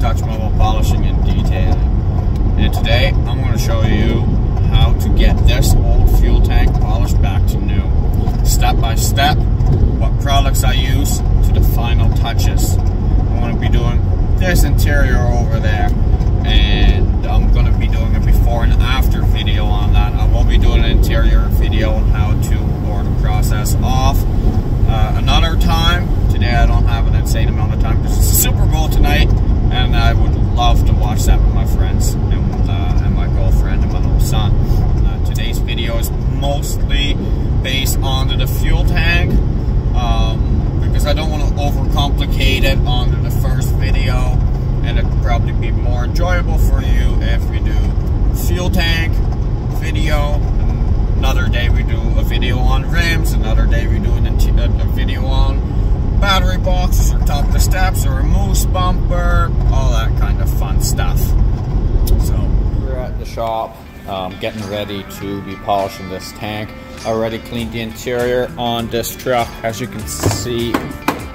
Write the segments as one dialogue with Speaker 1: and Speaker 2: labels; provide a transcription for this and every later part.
Speaker 1: Touch Mobile Polishing and Detailing. And today I'm going to show you how to get this old fuel tank polished back to new. Step by step, what products I use to the final touches. I'm going to be doing this interior over there and I'm going to be doing a before and after video on that. I will be doing an interior video on how to or the process off. Uh, another time, today I don't have an insane amount of time because it's Super Bowl tonight and I would love to watch that with my friends and, uh, and my girlfriend and my little son. Uh, today's video is mostly based onto the fuel tank um, because I don't want to overcomplicate it onto the first video and it'd probably be more enjoyable for you if we do fuel tank video another day we do a video on rims another day we do an, a, video on battery boxes or top the steps or a moose bumper all that kind of fun stuff so we're at the shop um, getting ready to be polishing this tank already cleaned the interior on this truck as you can see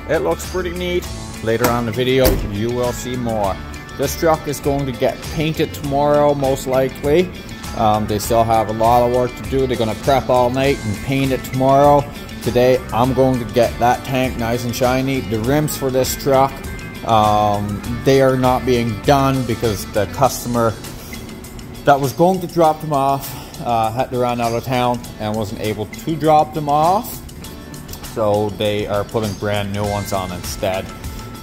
Speaker 1: it looks pretty neat Later on the video, you will see more. This truck is going to get painted tomorrow, most likely. Um, they still have a lot of work to do. They're going to prep all night and paint it tomorrow. Today, I'm going to get that tank nice and shiny. The rims for this truck, um, they are not being done because the customer that was going to drop them off uh, had to run out of town and wasn't able to drop them off. So they are putting brand new ones on instead.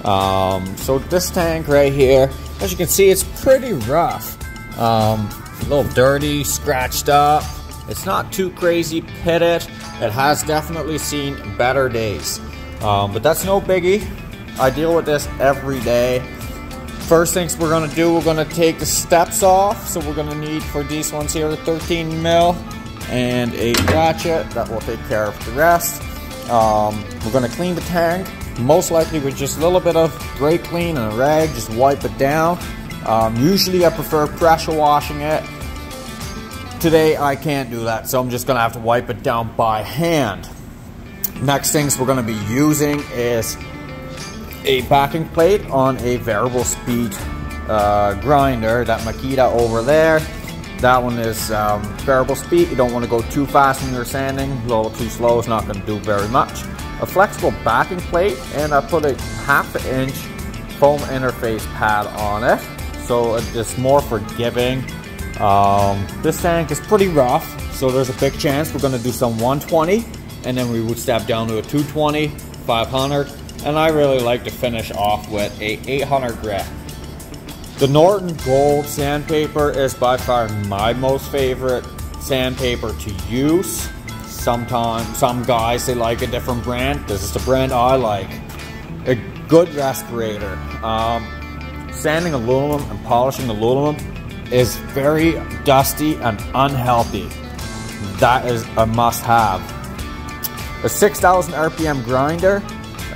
Speaker 1: Um, so this tank right here, as you can see, it's pretty rough. Um, a little dirty, scratched up. It's not too crazy pitted. It has definitely seen better days. Um, but that's no biggie. I deal with this every day. First things we're gonna do, we're gonna take the steps off. So we're gonna need for these ones here, the 13 mil and a ratchet. That will take care of the rest. Um, we're gonna clean the tank most likely with just a little bit of brake clean and a rag, just wipe it down. Um, usually I prefer pressure washing it. Today I can't do that, so I'm just gonna have to wipe it down by hand. Next things we're gonna be using is a backing plate on a variable speed uh, grinder, that Makita over there. That one is um, variable speed. You don't want to go too fast when you're sanding. A little too slow is not going to do very much a flexible backing plate and I put a half inch foam interface pad on it so it's more forgiving. Um, this tank is pretty rough so there's a big chance we're going to do some 120 and then we would step down to a 220, 500 and I really like to finish off with a 800 grit. The Norton Gold sandpaper is by far my most favorite sandpaper to use. Sometimes, some guys, they like a different brand. This is the brand I like. A good respirator. Um, sanding aluminum and polishing aluminum is very dusty and unhealthy. That is a must have. A 6,000 RPM grinder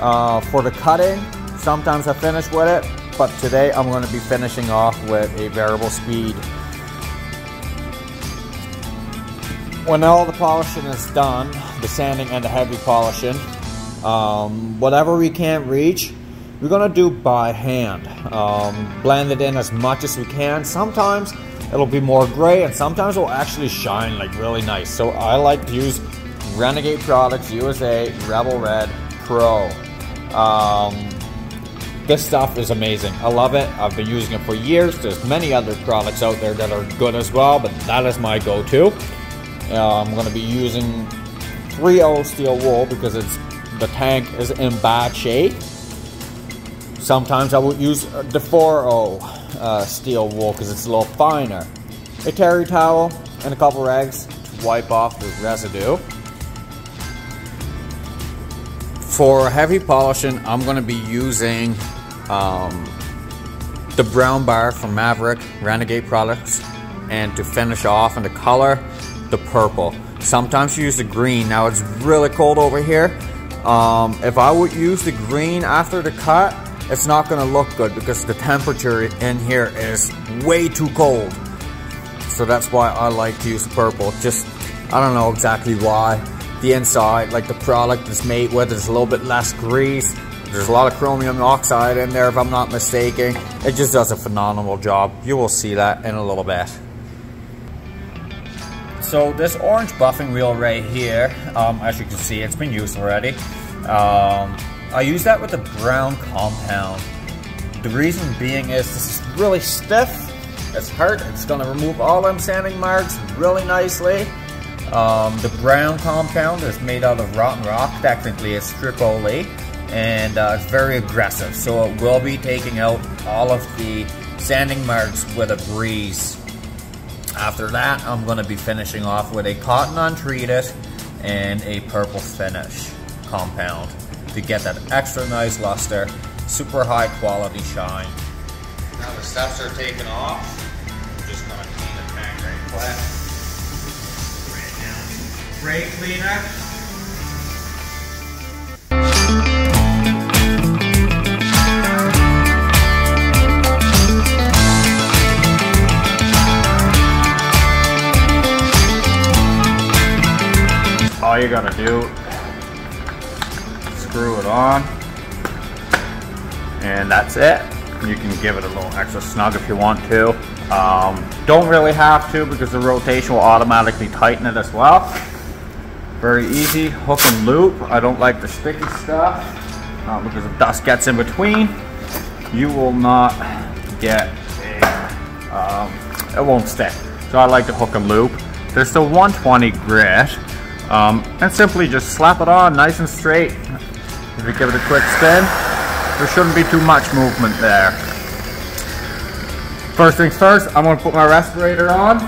Speaker 1: uh, for the cutting. Sometimes I finish with it, but today I'm going to be finishing off with a variable speed when all the polishing is done, the sanding and the heavy polishing, um, whatever we can't reach, we're gonna do by hand. Um, blend it in as much as we can. Sometimes it'll be more gray and sometimes it'll actually shine like really nice. So I like to use Renegade Products USA Rebel Red Pro. Um, this stuff is amazing. I love it. I've been using it for years. There's many other products out there that are good as well, but that is my go-to. Uh, I'm to be using 3.0 steel wool because it's the tank is in bad shape. Sometimes I would use the 4.0 uh, steel wool because it's a little finer. A terry towel and a couple rags to wipe off the residue. For heavy polishing, I'm going to be using um, the brown bar from Maverick Renegade products and to finish off in the color the purple. Sometimes you use the green. Now it's really cold over here. Um, if I would use the green after the cut, it's not gonna look good because the temperature in here is way too cold. So that's why I like to use purple. Just, I don't know exactly why. the inside, like the product is made with, there's a little bit less grease. There's a lot of chromium oxide in there if I'm not mistaken. It just does a phenomenal job. You will see that in a little bit. So this orange buffing wheel right here, um, as you can see, it's been used already. Um, I use that with the brown compound. The reason being is this is really stiff, it's hard, it's gonna remove all them sanding marks really nicely. Um, the brown compound is made out of rotten rock, technically it's tripoli, and uh, it's very aggressive, so it will be taking out all of the sanding marks with a breeze. After that, I'm going to be finishing off with a cotton untreated and a purple finish compound to get that extra nice luster, super high quality shine. Now the steps are taken off. I'm just going to clean the tank right quick. Brake cleaner. all you gotta do screw it on. And that's it. You can give it a little extra snug if you want to. Um, don't really have to because the rotation will automatically tighten it as well. Very easy hook and loop. I don't like the sticky stuff uh, because if dust gets in between. You will not get a um, it won't stick. So I like to hook and loop. There's the 120 grit. Um, and simply just slap it on nice and straight. If you give it a quick spin, there shouldn't be too much movement there. First things first, I'm to put my respirator on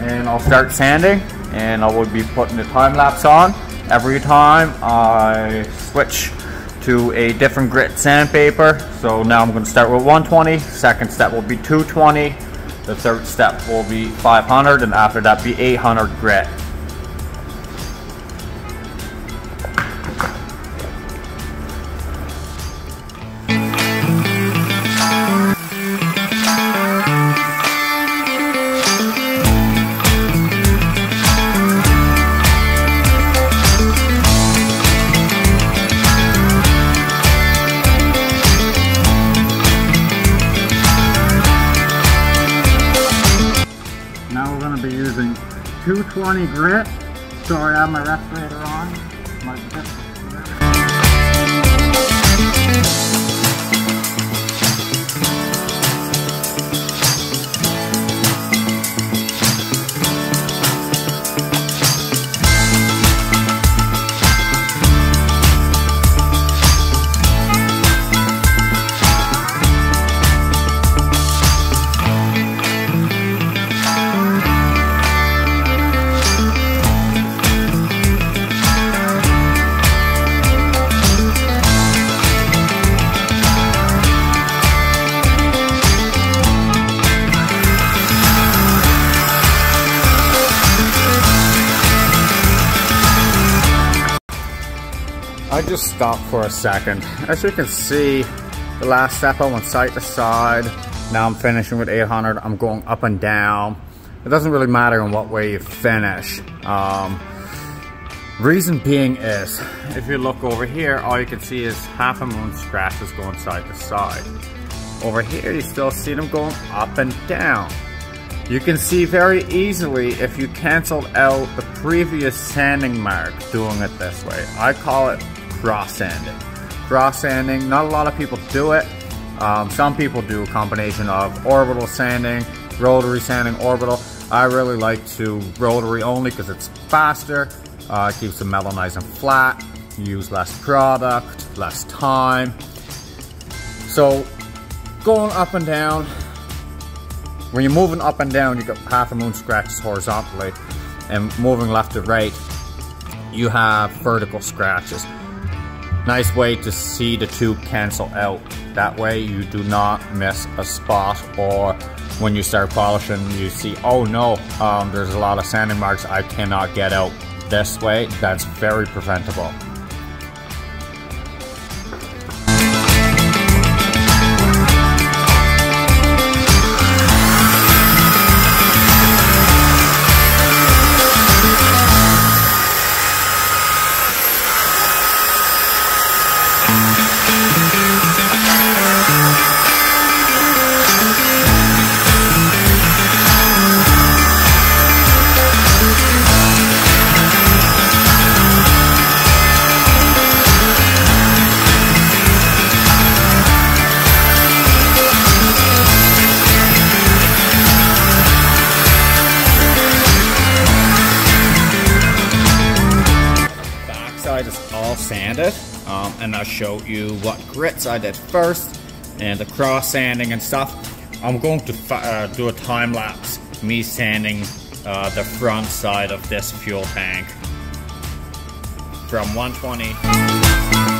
Speaker 1: and I'll start sanding and I will be putting the time lapse on. Every time I switch to a different grit sandpaper. So now I'm to start with 120, second step will be 220, the third step will be 500 and after that be 800 grit. 220 grit. Sorry, I have my respirator on. Just stop for a second. As you can see, the last step I went side to side. Now I'm finishing with 800. I'm going up and down. It doesn't really matter in what way you finish. Um, reason being is, if you look over here, all you can see is half a moon scratches going side to side. Over here, you still see them going up and down. You can see very easily if you cancel out the previous sanding mark doing it this way. I call it cross sanding. Cross sanding, not a lot of people do it. Um, some people do a combination of orbital sanding, rotary sanding, orbital. I really like to rotary only because it's faster, uh, keeps the metal nice and flat, use less product, less time. So going up and down, when you're moving up and down, you got half a moon scratches horizontally, and moving left to right, you have vertical scratches. Nice way to see the two cancel out. That way you do not miss a spot or when you start polishing you see, oh no, um, there's a lot of sanding marks I cannot get out this way. That's very preventable. Show you what grits I did first, and the cross sanding and stuff. I'm going to uh, do a time lapse, me sanding uh, the front side of this fuel tank from 120.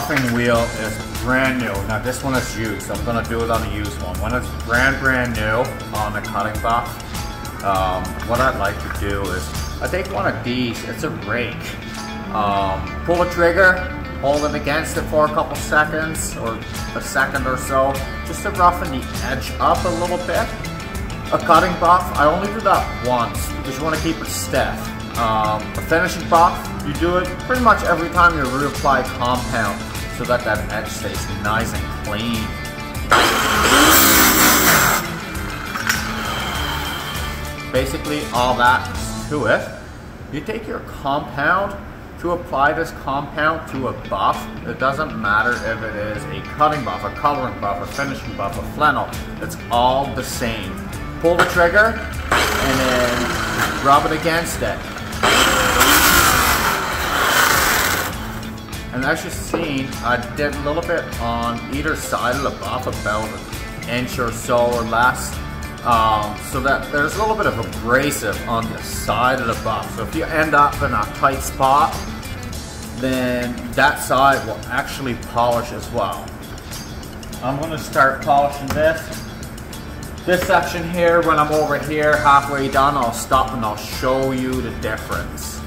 Speaker 1: Buffing wheel is brand new, now this one is used, so I'm gonna do it on a used one. When it's brand brand new on the cutting buff, um, what I'd like to do is, I take one of these, it's a rake, um, pull the trigger, hold it against it for a couple seconds, or a second or so, just to roughen the edge up a little bit. A cutting buff, I only do that once, because you want to keep it stiff. Um, a finishing buff, you do it pretty much every time you reapply compound so that that edge stays nice and clean. Basically all that to it. You take your compound to apply this compound to a buff. It doesn't matter if it is a cutting buff, a coloring buff, a finishing buff, a flannel. It's all the same. Pull the trigger and then rub it against it. And as you've seen, I did a little bit on either side of the buff, about an inch or so or less. Um, so that there's a little bit of abrasive on the side of the buff. So if you end up in a tight spot, then that side will actually polish as well. I'm going to start polishing this. This section here, when I'm over here halfway done, I'll stop and I'll show you the difference.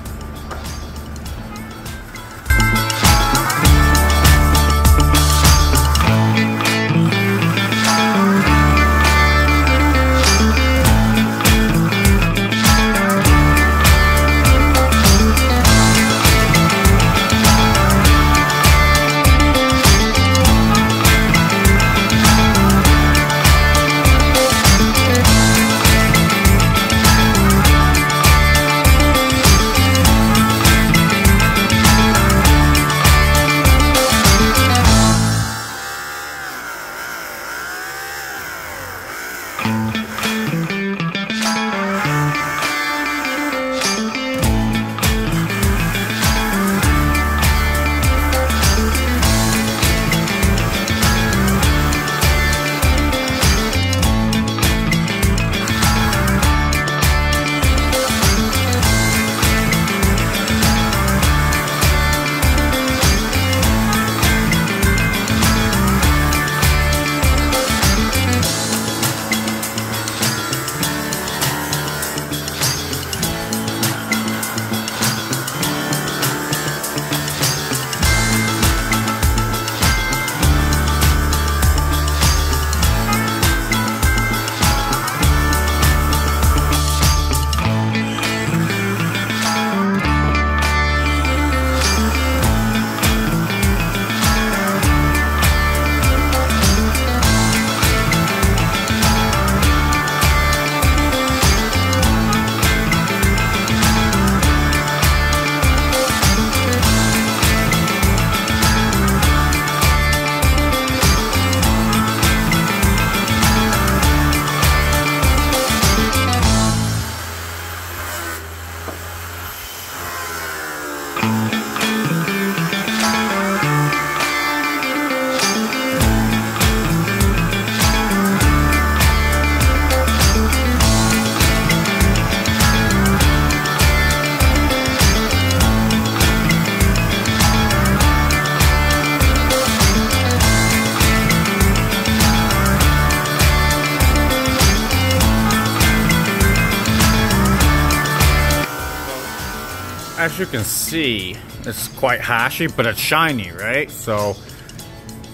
Speaker 1: You can see, it's quite hashy, but it's shiny, right? So,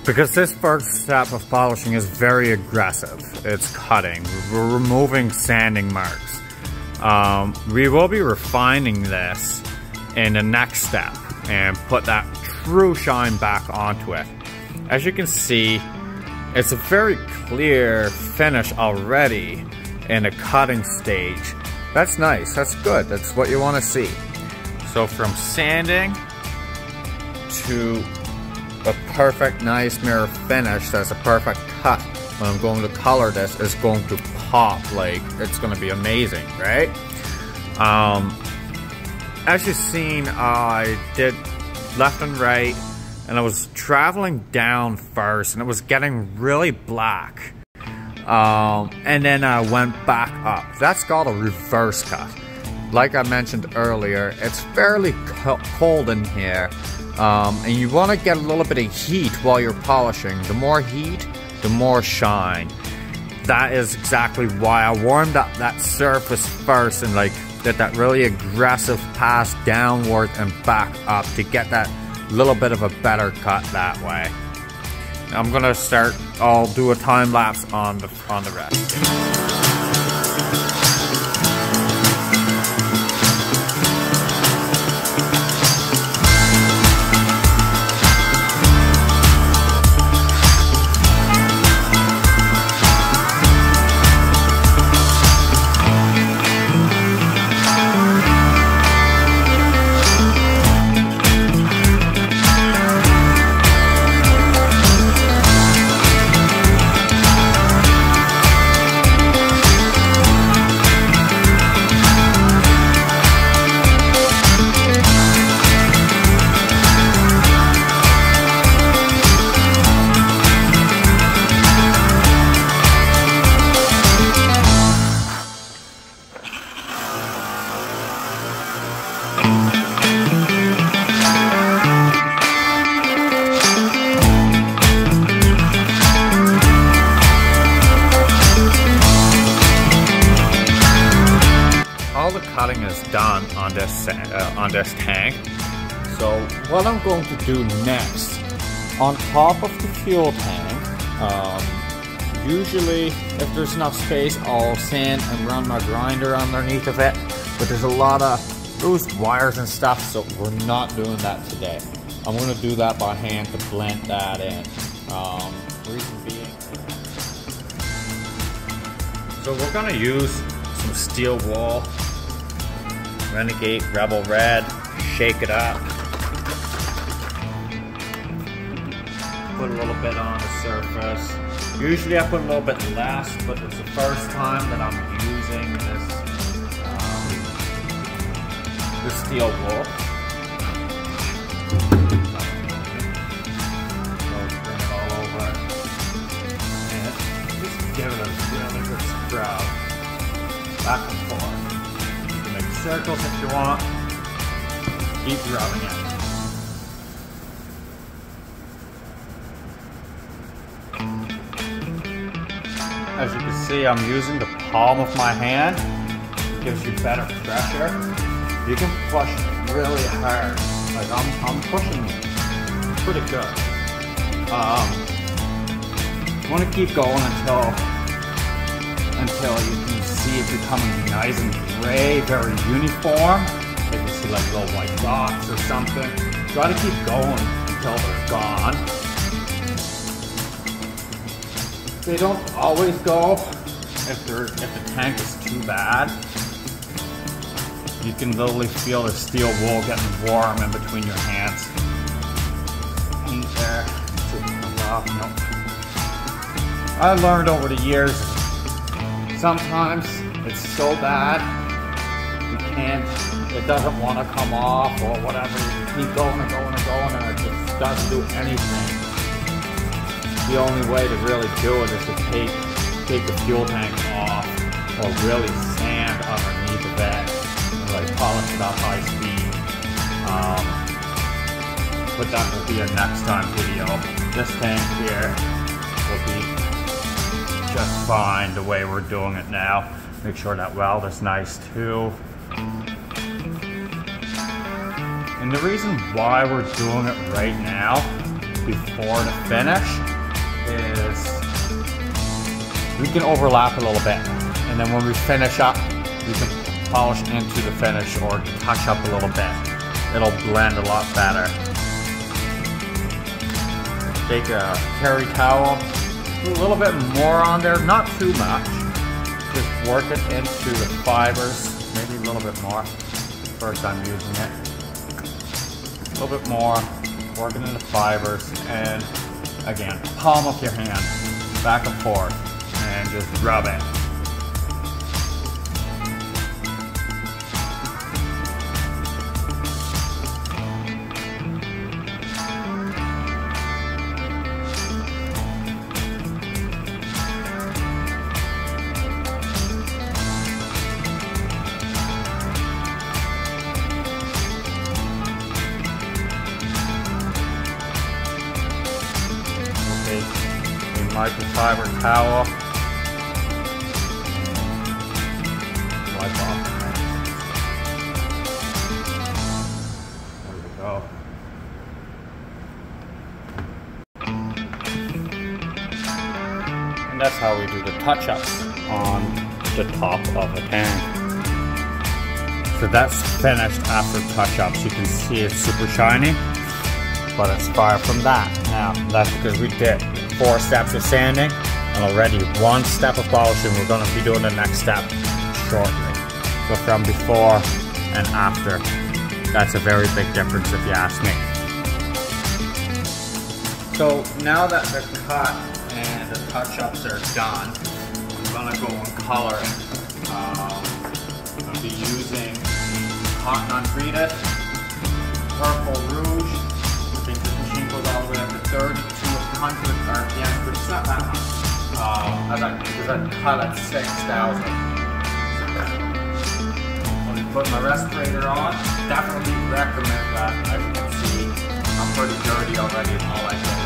Speaker 1: because this first step of polishing is very aggressive, it's cutting, we're removing sanding marks. Um, we will be refining this in the next step and put that true shine back onto it. As you can see, it's a very clear finish already in a cutting stage. That's nice, that's good, that's what you want to see. So from sanding to a perfect nice mirror finish that's a perfect cut when I'm going to color this is going to pop like it's going to be amazing right? Um, as you've seen I did left and right and I was traveling down first and it was getting really black. Um, and then I went back up. That's called a reverse cut like I mentioned earlier it's fairly cold in here um, and you want to get a little bit of heat while you're polishing. The more heat, the more shine. That is exactly why I warmed up that surface first and like did that really aggressive pass downward and back up to get that little bit of a better cut that way. I'm gonna start, I'll do a time lapse on the, on the rest. Do next, on top of the fuel tank, um, usually if there's enough space, I'll sand and run my grinder underneath of it. But there's a lot of loose wires and stuff, so we're not doing that today. I'm to do that by hand to blend that in. Um, reason being, so we're to use some steel wool Renegade Rebel Red, shake it up. Put a little bit on the surface. Usually I put a little bit less, but it's the first time that I'm using this, um, this steel wool. give it a really good scrub back and forth Make circles if you want. Keep rubbing it. Can see, I'm using the palm of my hand. It gives you better pressure. You can push really hard. Like I'm, I'm pushing pretty good. Um, you want to keep going until until you can see it becoming nice and gray, very uniform. Maybe see like little white dots or something. Try to keep going until they're gone. They don't always go if they're if the tank is too bad. You can literally feel the steel wool getting warm in between your hands. Paint there. Nope. I learned over the years sometimes it's so bad you can't it doesn't want to come off or whatever you keep going and going and going and it just doesn't do anything the only way to really do it is to take take the fuel tank off or really sand underneath the bed and like polish it up high speed um, but that will be a next time video this tank here will be just fine the way we're doing it now. Make sure that weld is nice too. And the reason why we're doing it right now, before the finish, is we can overlap a little bit. And then when we finish up, we can polish into the finish or touch up a little bit. It'll blend a lot better. Take a terry towel, a little bit more on there, not too much. Just work it into the fibers, maybe a little bit more. First time using it. A little bit more, working in the fibers, and again, palm of your hand, back and forth, and just rub it. Go. And that's how we do the touch-ups on the top of the tank. So that's finished after touch-ups. You can see it's super shiny but it's far from that. Now, that's because we did four steps of sanding and already one step of polishing. We're going to be doing the next step shortly. So from before and after, that's a very big difference if you ask me. So now that the cut and the touch-ups are done, I'm going to go and color it. Um, I'm going to be using cotton untreated, purple rouge, I think this machine goes all the way up to 30 to 100 RPM, but it's not that much. Uh, as I, because I cut at 6,000. Let me put my respirator on. Definitely recommend that. As you can see, I'm pretty dirty already and all I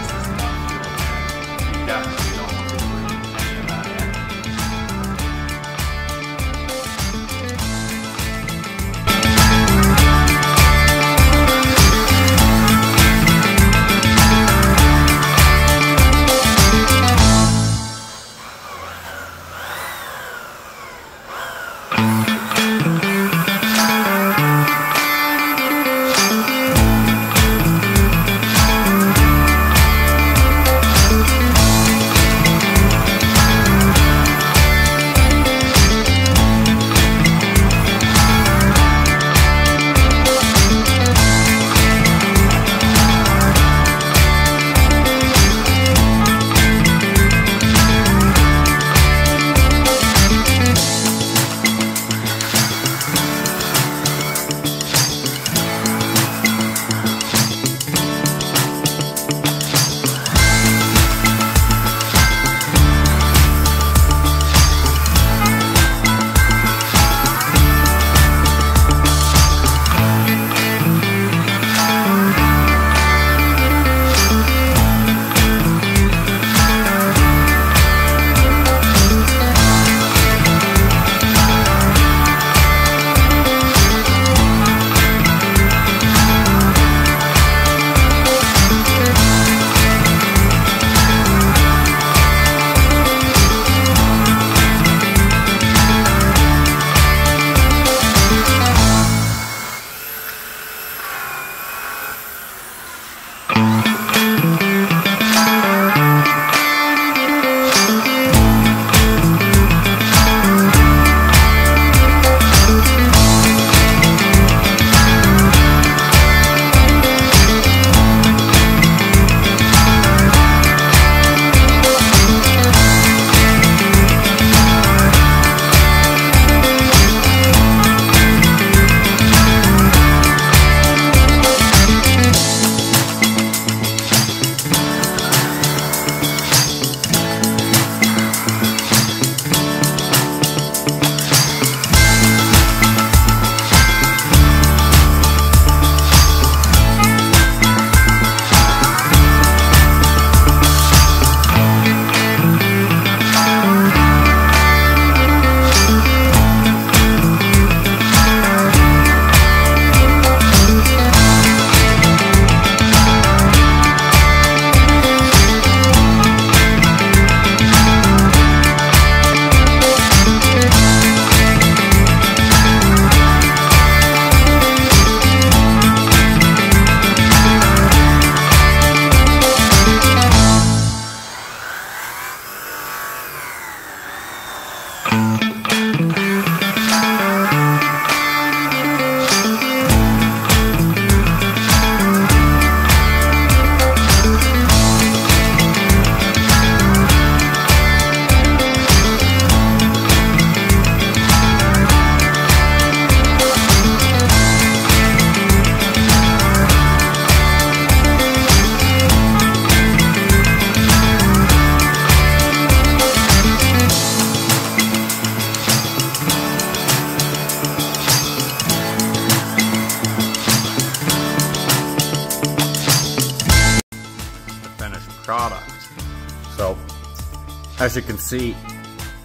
Speaker 1: as you can see,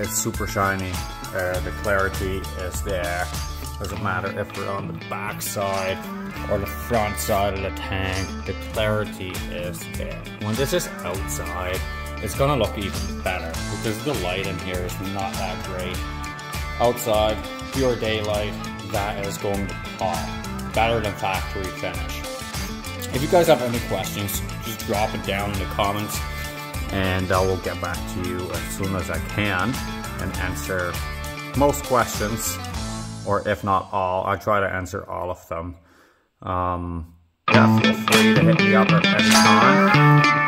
Speaker 1: it's super shiny. Uh, the clarity is there. Doesn't matter if we're on the back side or the front side of the tank, the clarity is there. When this is outside, it's gonna look even better because the light in here is not that great. Outside, pure daylight, that is going to pop. Better than factory finish. If you guys have any questions, just drop it down in the comments and I will get back to you as soon as I can and answer most questions, or if not all. I try to answer all of them. Um, yeah, feel free to hit me up at any time.